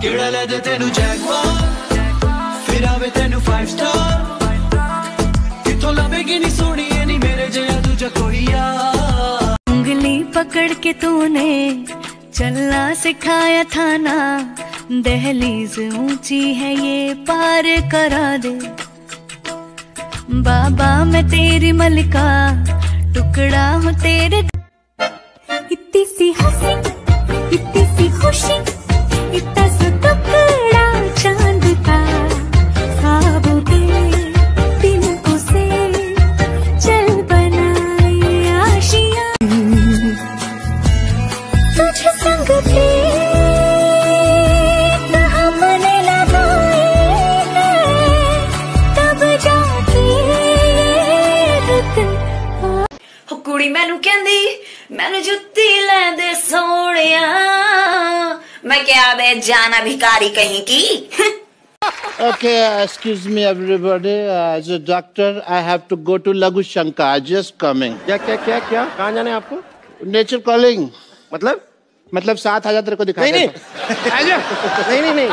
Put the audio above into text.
ਕਿਹੜਾ ਲੈ ਦੇ ਤੈਨੂੰ ਜੈਗਵਾਰ ਫਿਰ ਆਵੇ ਤੈਨੂੰ 5 ਸਟਾਰ ਕਿੱਥੋਂ ਲਵੇਗੀ ਨਹੀਂ ਸੋਹਣੀ ਨਹੀਂ ਮੇਰੇ ਜਿਹਾ ਦੂਜਾ ਕੋਈ ਆ ਉਂਗਲੀ ਪਕੜ ਕੇ ਤੂਨੇ चलना सिखाया था ना दहलीज ऊँची है ये पार करा दे बाबा मैं तेरी मलका टुकड़ा हूँ तेरे इतनी सी हँसी इतनी सी खुशी संग पे तो हमने लगाए हैं, तब जाके रुत ਹੋ ਕੁੜੀ ਮੈਨੂੰ ਕਹਿੰਦੀ ਮੈਨੂੰ ਜੁੱਤੀ ਲੈਂਦੇ ਸੋਹਣਿਆ ਮੈਂ ਕਿਹਾ ਬੇ ਜਾਨਾ ਭਿਕਾਰੀ ਕਹੀਂ ਕੀ Okay, uh, excuse me, everybody. Uh, as a doctor, I have to go to Lagu Shankar. Just coming. क्या क्या क्या क्या कहाँ जाना है आपको Nature calling. मतलब मतलब सात हज़ार तेरे को दिखा नहीं नहीं। नहीं नहीं नहीं।